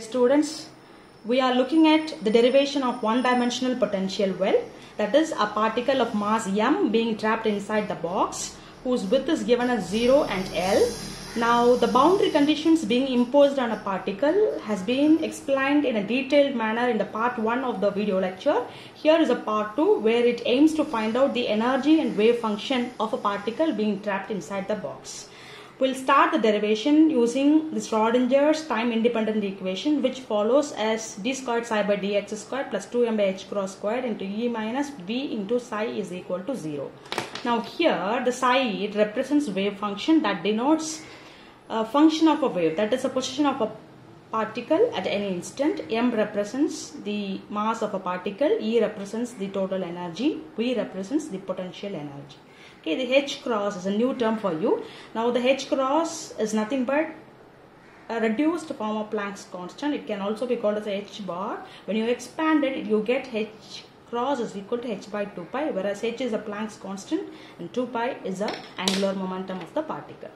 Students, we are looking at the derivation of one-dimensional potential well, that is a particle of mass m being trapped inside the box whose width is given as 0 and L. Now the boundary conditions being imposed on a particle has been explained in a detailed manner in the part 1 of the video lecture. Here is a part 2 where it aims to find out the energy and wave function of a particle being trapped inside the box. We'll start the derivation using the Schrodinger's time independent equation which follows as d squared psi by dx squared plus 2m by h cross squared into e minus v into psi is equal to 0. Now here the psi represents wave function that denotes a function of a wave that is a position of a particle at any instant. m represents the mass of a particle, e represents the total energy, v represents the potential energy. Okay, the H cross is a new term for you. Now the H cross is nothing but a reduced form of Planck's constant. It can also be called as H bar. When you expand it, you get H cross is equal to H by 2 pi, whereas H is a Planck's constant and 2 pi is the angular momentum of the particle.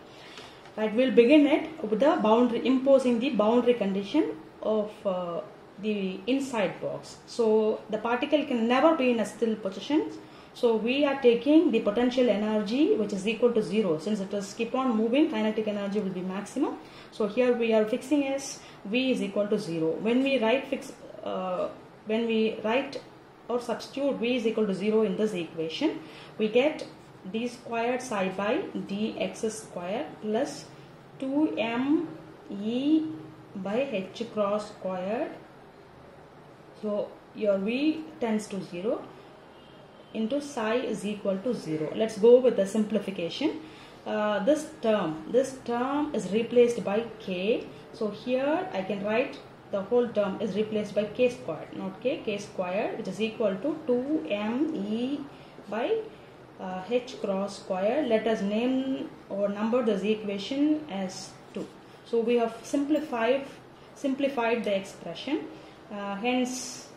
Right, we'll begin it with the boundary, imposing the boundary condition of uh, the inside box. So the particle can never be in a still position so we are taking the potential energy which is equal to 0 since it is keep on moving kinetic energy will be maximum. So here we are fixing as V is equal to 0. When we write fix uh, when we write or substitute V is equal to 0 in this equation we get d squared psi by dx square plus 2m e by h cross squared. So your V tends to 0 into psi is equal to 0. Let's go with the simplification. Uh, this term, this term is replaced by k. So here I can write the whole term is replaced by k squared, not k, k squared which is equal to 2me by uh, h cross square. Let us name or number this equation as 2. So we have simplified, simplified the expression. Uh, hence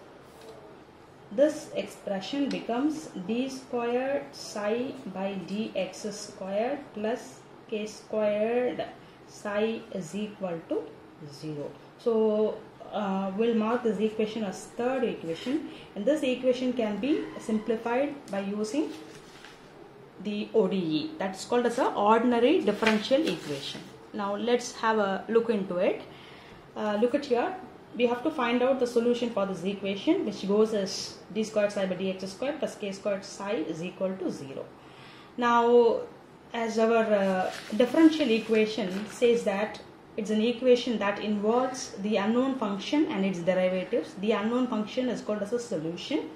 this expression becomes d squared psi by dx squared plus k squared psi is equal to 0. So uh, we'll mark this equation as third equation and this equation can be simplified by using the ODE that's called as a ordinary differential equation. Now let's have a look into it. Uh, look at here we have to find out the solution for this equation which goes as d squared psi by dx squared plus k squared psi is equal to 0. Now as our uh, differential equation says that it's an equation that involves the unknown function and its derivatives. The unknown function is called as a solution.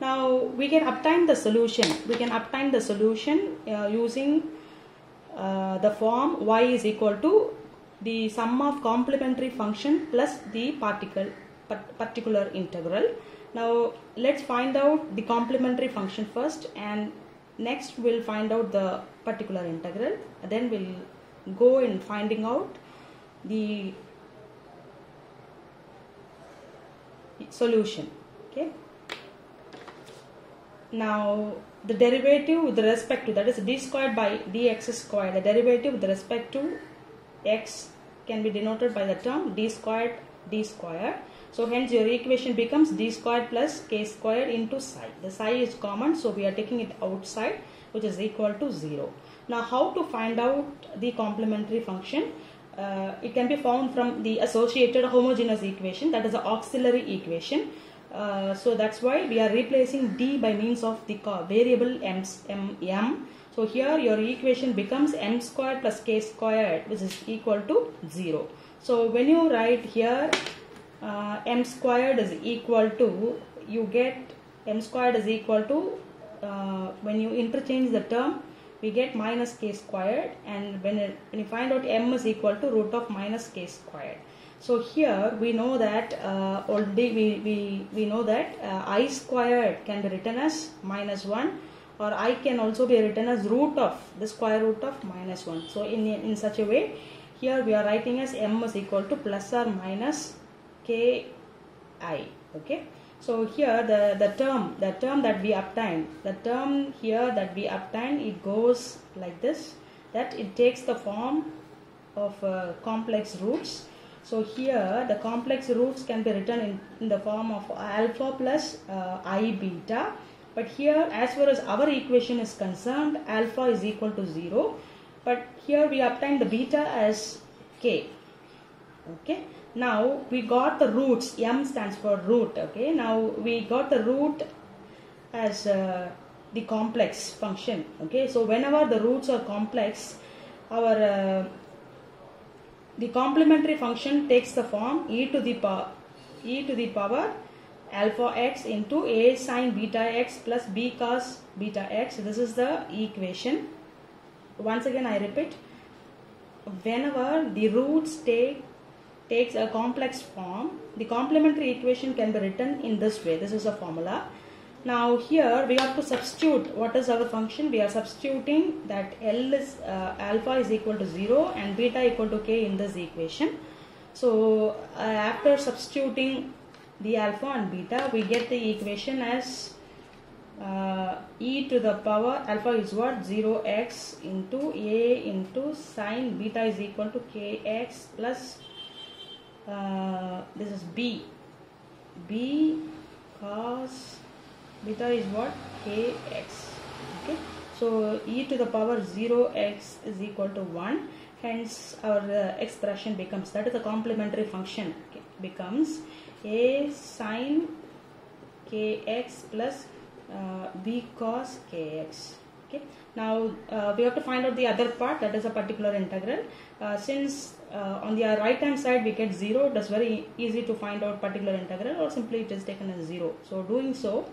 Now we can obtain the solution. We can obtain the solution uh, using uh, the form y is equal to the sum of complementary function plus the particle particular integral. Now let's find out the complementary function first and next we'll find out the particular integral then we'll go in finding out the solution okay now the derivative with respect to that is d squared by dx squared the derivative with respect to x can be denoted by the term d squared d squared. So hence your equation becomes d squared plus k squared into psi. The psi is common so we are taking it outside which is equal to 0. Now how to find out the complementary function? Uh, it can be found from the associated homogeneous equation that is the auxiliary equation. Uh, so that's why we are replacing d by means of the variable m, m, m so here your equation becomes m squared plus k squared which is equal to 0. So when you write here uh, m squared is equal to you get m squared is equal to uh, when you interchange the term we get minus k squared and when, it, when you find out m is equal to root of minus k squared. So here we know that uh, already we, we, we know that uh, i squared can be written as minus 1 or i can also be written as root of the square root of minus 1. So in, in such a way here we are writing as m is equal to plus or minus ki okay. So here the, the term the term that we obtain the term here that we obtain it goes like this that it takes the form of uh, complex roots So here the complex roots can be written in, in the form of alpha plus uh, i beta. But here as far as our equation is concerned alpha is equal to 0. But here we obtain the beta as k. Okay. Now we got the roots. M stands for root. Okay. Now we got the root as uh, the complex function. Okay. So whenever the roots are complex our uh, the complementary function takes the form e to the power e to the power alpha x into a sine beta x plus b cos beta x. This is the equation. Once again i repeat. Whenever the roots take takes a complex form the complementary equation can be written in this way. This is a formula. Now here we have to substitute. What is our function? We are substituting that L is uh, alpha is equal to 0 and beta equal to k in this equation. So uh, after substituting the alpha and beta we get the equation as uh, e to the power alpha is what? 0x into a into sine beta is equal to kx plus uh, this is b. b cos beta is what? kx okay? So e to the power 0x is equal to 1 hence our uh, expression becomes that is the complementary function okay, becomes a sine kx plus uh, b cos kx okay. Now uh, we have to find out the other part that is a particular integral. Uh, since uh, on the right hand side we get 0 that's very easy to find out particular integral or simply it is taken as 0 so doing so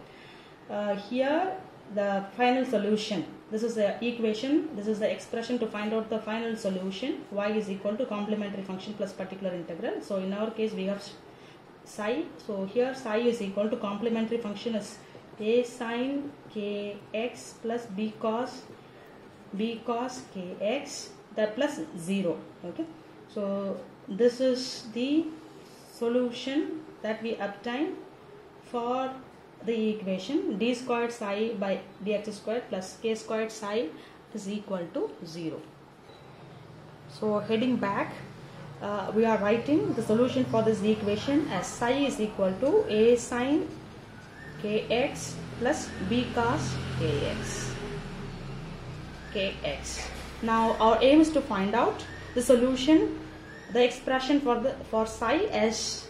uh, here the final solution. This is the equation. This is the expression to find out the final solution. Y is equal to complementary function plus particular integral. So in our case we have psi. So here psi is equal to complementary function is a sine kx plus b cos b cos kx that plus 0 okay? So this is the solution that we obtain for the equation. D squared psi by dx squared plus k squared psi is equal to 0. So heading back uh, we are writing the solution for this equation as psi is equal to a sine kx plus b cos kx kx. Now our aim is to find out the solution the expression for the for psi as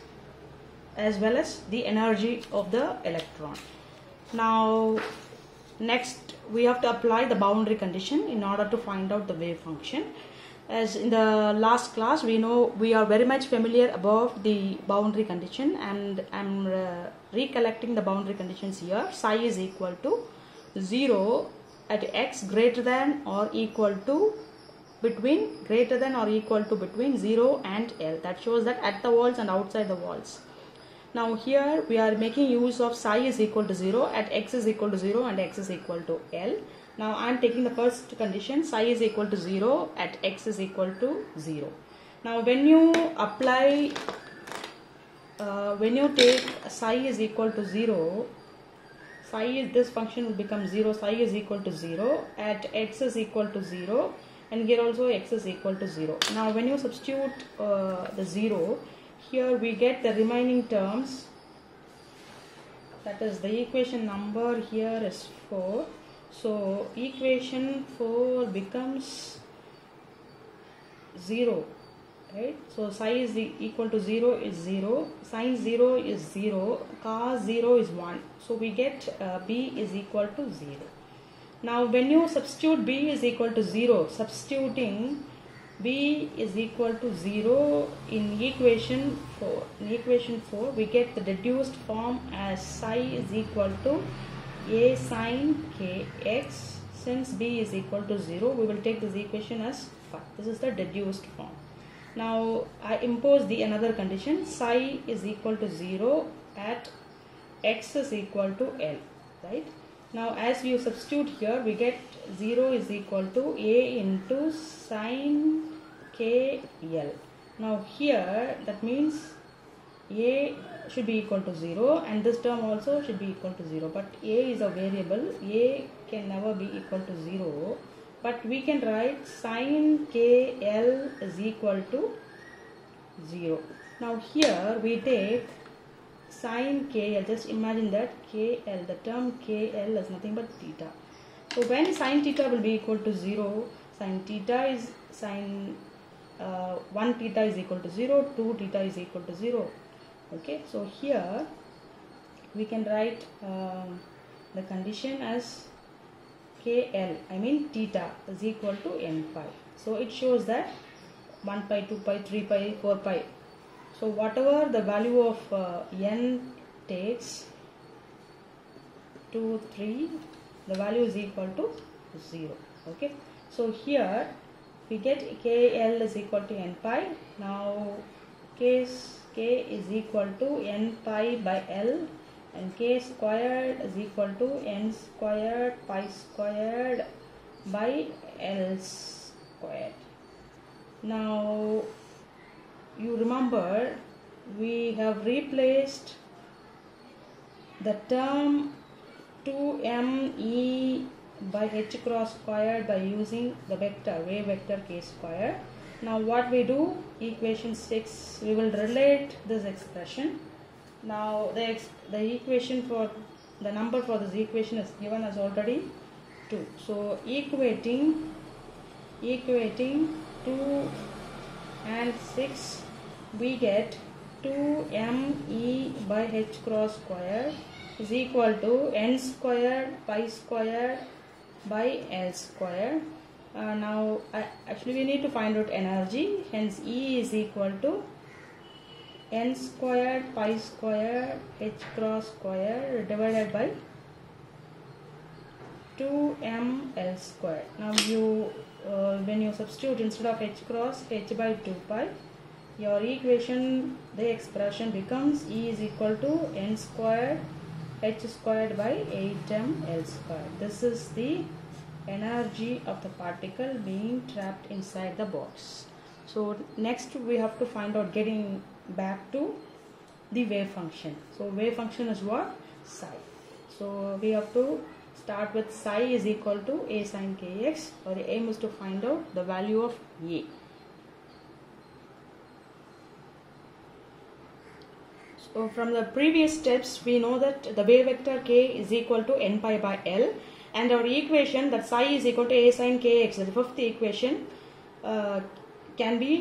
as well as the energy of the electron. Now next we have to apply the boundary condition in order to find out the wave function. As in the last class we know we are very much familiar about the boundary condition and I'm uh, recollecting the boundary conditions here. Psi is equal to 0 at x greater than or equal to between greater than or equal to between 0 and L. That shows that at the walls and outside the walls. Now here we are making use of psi is equal to 0 at x is equal to 0 and x is equal to L. Now I am taking the first condition psi is equal to 0 at x is equal to 0. Now when you apply, uh, when you take psi is equal to 0, psi is this function will become 0, psi is equal to 0 at x is equal to 0 and here also x is equal to 0. Now when you substitute uh, the 0, here we get the remaining terms that is the equation number here is 4 so equation 4 becomes 0 right? So psi is equal to 0 is 0 sine 0 is 0 cos 0 is 1 so we get uh, b is equal to 0 now when you substitute b is equal to 0 substituting b is equal to 0 in equation 4 in equation 4 we get the reduced form as psi is equal to a sine kx since b is equal to 0 we will take this equation as 5 this is the deduced form. Now i impose the another condition. Psi is equal to 0 at x is equal to l right? Now as you substitute here we get 0 is equal to a into sine kl. Now here that means a should be equal to 0 and this term also should be equal to 0 but a is a variable a can never be equal to 0 but we can write sine kl is equal to 0. Now here we take sine KL. Just imagine that KL, the term KL is nothing but theta. So when sine theta will be equal to 0, sine theta is sine uh, 1 theta is equal to 0, 2 theta is equal to 0. Okay, so here we can write um, the condition as KL, I mean theta is equal to n pi. So it shows that 1 pi, 2 pi, 3 pi, 4 pi. So whatever the value of uh, n takes, 2, 3, the value is equal to 0. Okay. So here we get KL is equal to n pi. Now is, K is equal to n pi by L and K squared is equal to n squared pi squared by L squared. Now you remember we have replaced the term 2me by h cross squared by using the vector wave vector k square. Now what we do equation 6 we will relate this expression. Now the, ex the equation for the number for this equation is given as already 2. So equating equating 2 and 6 we get 2me by h cross square is equal to n squared pi squared by L square. Uh, now uh, actually we need to find out energy hence E is equal to n squared pi squared h cross square divided by 2m L square. Now you uh, when you substitute instead of h cross h by 2 pi your equation the expression becomes E is equal to n squared h squared by 8m L square. This is the energy of the particle being trapped inside the box. So next we have to find out getting back to the wave function. So wave function is what? Psi. So we have to start with psi is equal to a sine kx or the aim is to find out the value of a. So from the previous steps we know that the wave vector k is equal to n pi by l and our equation that psi is equal to a sine kx the fifth equation uh, can be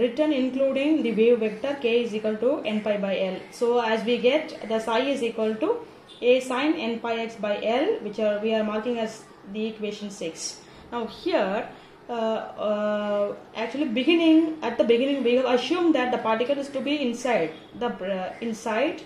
written including the wave vector k is equal to n pi by l. So as we get the psi is equal to a sine n pi x by l which are we are marking as the equation 6. Now here uh, uh, actually beginning at the beginning we have assumed that the particle is to be inside the uh, inside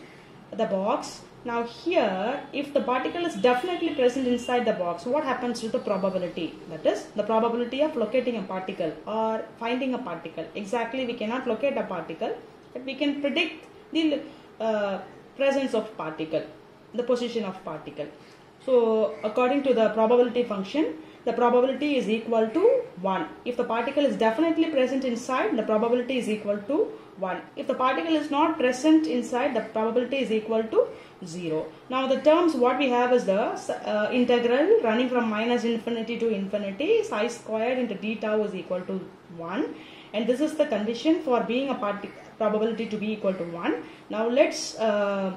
the box now here if the particle is definitely present inside the box what happens to the probability? That is the probability of locating a particle or finding a particle. Exactly we cannot locate a particle but we can predict the uh, presence of particle the position of particle. So according to the probability function the probability is equal to 1. If the particle is definitely present inside, the probability is equal to 1. If the particle is not present inside, the probability is equal to 0. Now the terms what we have is the uh, integral running from minus infinity to infinity, psi squared into d tau is equal to 1. And this is the condition for being a probability to be equal to 1. Now let's uh,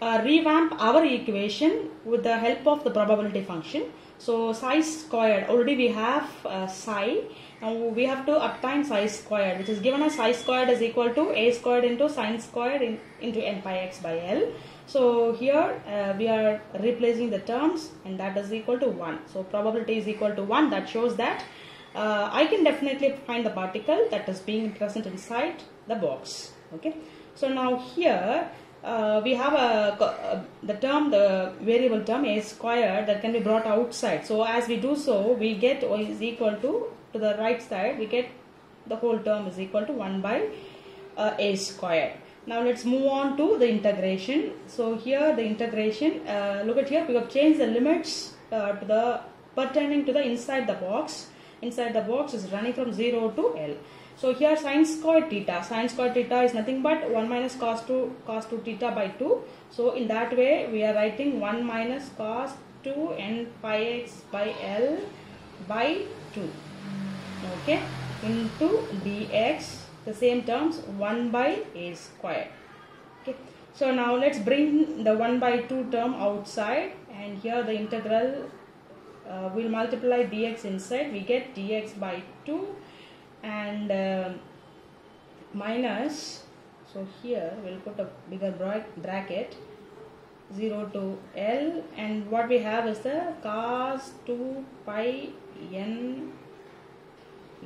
uh, revamp our equation with the help of the probability function. So psi squared, already we have uh, psi. Now we have to obtain psi squared, which is given as psi squared is equal to a squared into sine squared in, into n pi x by L. So here uh, we are replacing the terms and that is equal to 1. So probability is equal to 1. That shows that uh, I can definitely find the particle that is being present inside the box. Okay. So now here uh, we have a, a, the term the variable term a squared that can be brought outside. So as we do so we get y is equal to to the right side we get the whole term is equal to 1 by uh, a squared now let's move on to the integration. So here the integration uh, look at here we have changed the limits uh, to the pertaining to the inside the box. Inside the box is running from 0 to L so here sine squared theta, sine squared theta is nothing but 1 minus cos 2 cos 2 theta by 2. So in that way we are writing 1 minus cos 2 n pi x by L by 2 okay? Into dx the same terms 1 by a square. Okay? So now let's bring the 1 by 2 term outside. And here the integral uh, will multiply dx inside. We get dx by 2 and uh, minus so here we'll put a bigger bracket 0 to L. And what we have is the cos 2 pi n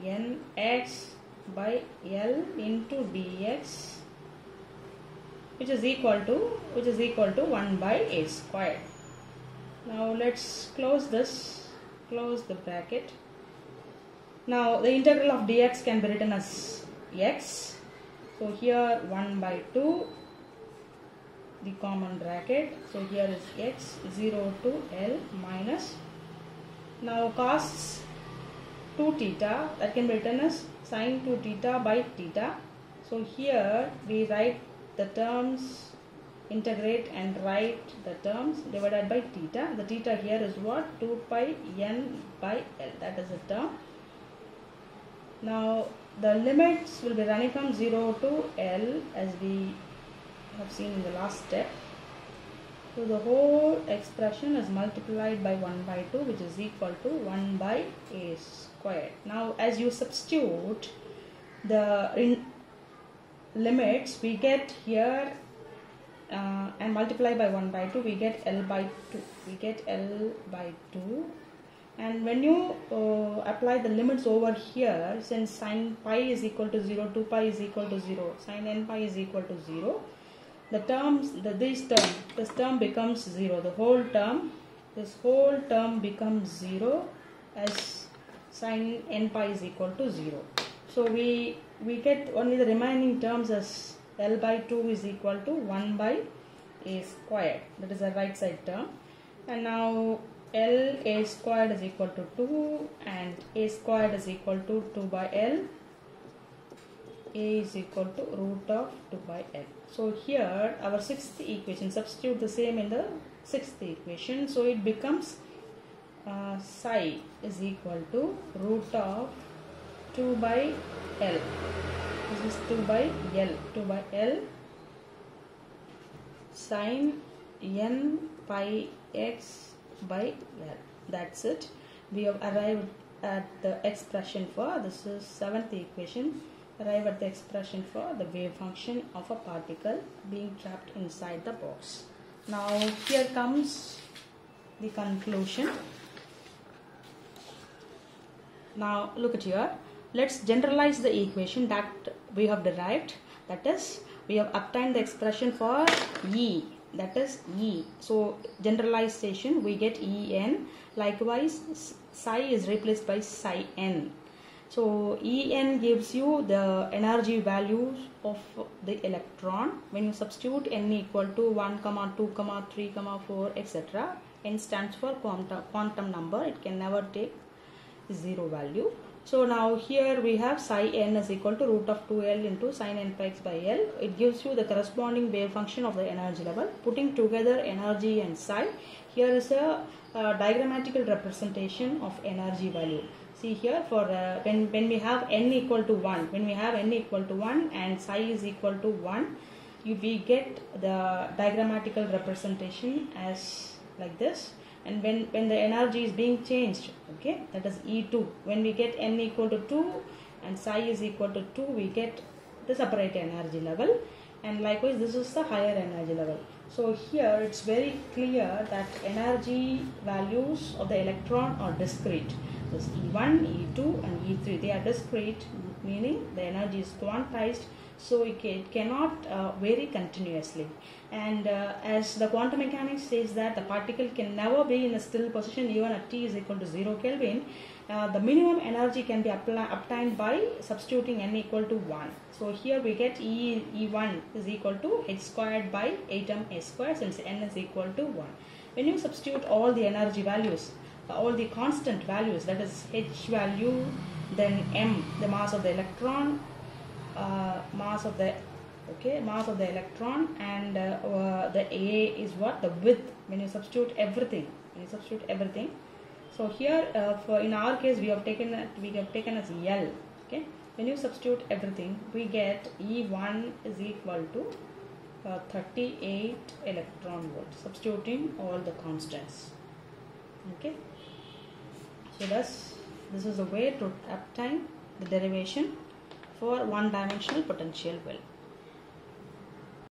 n x by L into dx which is equal to which is equal to 1 by a square. Now let's close this close the bracket now the integral of dx can be written as x. So here 1 by 2 the common bracket. So here is x 0 to L minus. Now cos 2 theta that can be written as sine 2 theta by theta. So here we write the terms integrate and write the terms divided by theta. The theta here is what? 2 pi n by L. That is the term now the limits will be running from 0 to L as we have seen in the last step. So the whole expression is multiplied by 1 by 2 which is equal to 1 by a square. Now as you substitute the limits we get here uh, and multiply by 1 by 2 we get L by 2 we get L by 2 and when you uh, apply the limits over here since sine pi is equal to 0 2 pi is equal to 0 sine n pi is equal to 0 the terms the, this term this term becomes 0 the whole term this whole term becomes 0 as sine n pi is equal to 0 so we we get only the remaining terms as L by 2 is equal to 1 by a squared. That is the right side term. And now L a squared is equal to 2 and a squared is equal to 2 by L. A is equal to root of 2 by L. So here our sixth equation substitute the same in the sixth equation. So it becomes uh, psi is equal to root of 2 by L. This is 2 by L 2 by L sine n pi x by that's it we have arrived at the expression for this is seventh equation arrive at the expression for the wave function of a particle being trapped inside the box. Now here comes the conclusion. Now look at here. Let's generalize the equation that we have derived. That is, we have obtained the expression for E. That is E. So generalization, we get En. Likewise, psi is replaced by psi n so En gives you the energy values of the electron. When you substitute n equal to 1, comma 2, comma 3, comma 4, etc. n stands for quantum, quantum number. It can never take zero value. So now here we have psi n is equal to root of 2l into sine n pi x by l. It gives you the corresponding wave function of the energy level. Putting together energy and psi, here is a, a diagrammatical representation of energy value see here for uh, when when we have n equal to 1 when we have n equal to 1 and psi is equal to 1 you, we get the diagrammatical representation as like this and when when the energy is being changed okay that is e2 when we get n equal to 2 and psi is equal to 2 we get the separate energy level. And likewise this is the higher energy level. So here it's very clear that energy values of the electron are discrete. This E1, E2 and E3 they are discrete meaning the energy is quantized so it, cannot uh, vary continuously. And uh, as the quantum mechanics says that the particle can never be in a still position even at t is equal to 0 Kelvin uh, the minimum energy can be obtained by substituting n equal to 1 so here we get e, E1 is equal to h squared by atom s squared since n is equal to 1 when you substitute all the energy values all the constant values that is h value then m the mass of the electron uh, mass of the okay mass of the electron and uh, uh, the a is what? The width. When you substitute everything when you substitute everything. So here for in our case we have taken we have taken as l okay. When you substitute everything we get E1 is equal to uh, 38 electron volt substituting all the constants okay. So thus this is the way to obtain the derivation for one dimensional potential well.